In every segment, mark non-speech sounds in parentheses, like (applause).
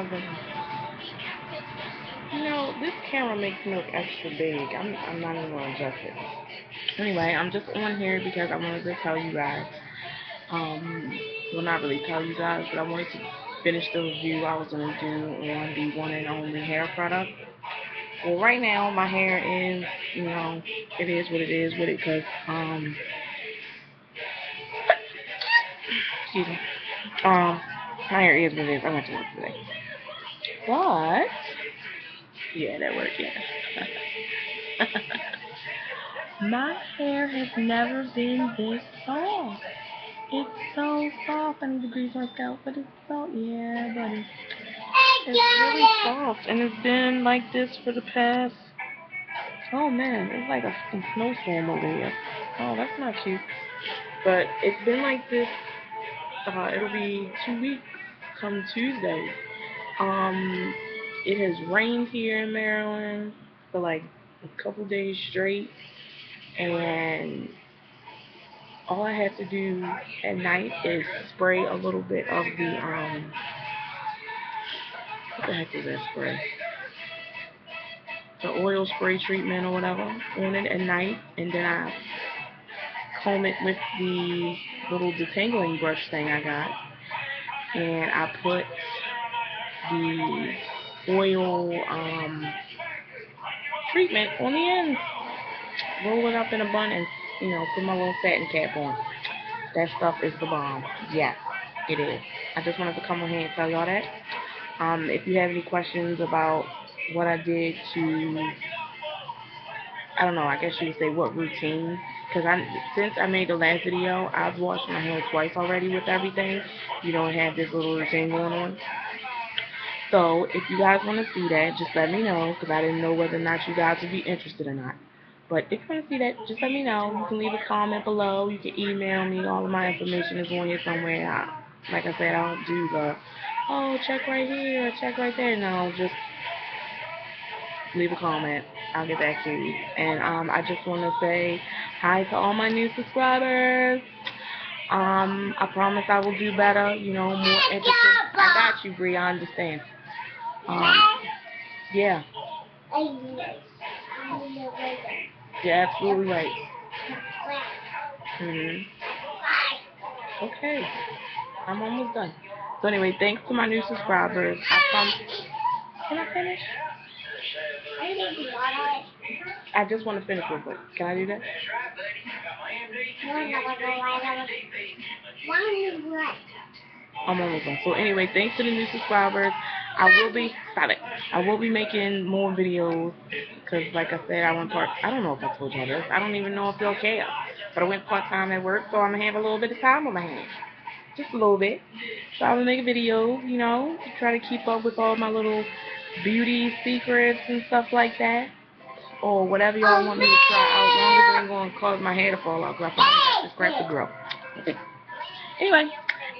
oven. You know, this camera makes me look extra big. I'm, I'm not even going to adjust it. Anyway, I'm just on here because I wanted to tell you guys. Um, well, not really tell you guys, but I wanted to finish the review I was going to do on the one and only hair product. Well, right now, my hair is, you know, it is what it is with it because, um, (coughs) excuse me, um, my hair is what it is. I went to work today. But, yeah, that worked, yeah. (laughs) my hair has never been this soft. It's so soft. I need to grease my scalp, but it's so, yeah, buddy. It's really soft, and it's been like this for the past, oh man, it's like a, a snowstorm over here. Oh, that's not cute. But it's been like this, uh, it'll be two weeks come Tuesday. Um, it has rained here in Maryland for like a couple days straight, and all I have to do at night is spray a little bit of the, um, what the heck is that spray? The oil spray treatment or whatever on it at night, and then I comb it with the little detangling brush thing I got, and I put the oil um, treatment on the end. Roll it up in a bun and, you know, put my little satin cap on. That stuff is the bomb. Yes, it is. I just wanted to come on here and tell y'all that. Um, if you have any questions about what I did to, I don't know, I guess you would say what routine. Because I, since I made the last video, I've washed my hair twice already with everything. You don't have this little routine going on. So, if you guys want to see that, just let me know. Because I didn't know whether or not you guys would be interested or not. But if you want to see that, just let me know. You can leave a comment below. You can email me. All of my information is on here somewhere. I, like I said, I don't do the, oh, check right here, check right there. No, just leave a comment. I'll get back to you. And um, I just want to say hi to all my new subscribers. Um, I promise I will do better. You know, more interesting. I got you, Bree. I understand. Um, yeah. You're absolutely right. Mhm. Okay. I'm almost done. So anyway, thanks to my new subscribers. I promise. Can I finish? I just want to finish real quick. Can I do that? I'm almost done. So anyway, thanks to the new subscribers. I will be stop it. I will be making more videos because, like I said, I went part. I don't know if I told y'all this. I don't even know if they'll care. But I went part time at work, so I'm gonna have a little bit of time on my hands, just a little bit. So I'm gonna make videos, you know, to try to keep up with all my little beauty secrets and stuff like that, or whatever y'all want me to try out. Long as it ain't gonna cause my hair to fall out, cause I probably just scratch the girl. Okay. (laughs) Anyway,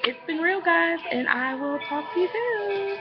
it's been real, guys, and I will talk to you soon.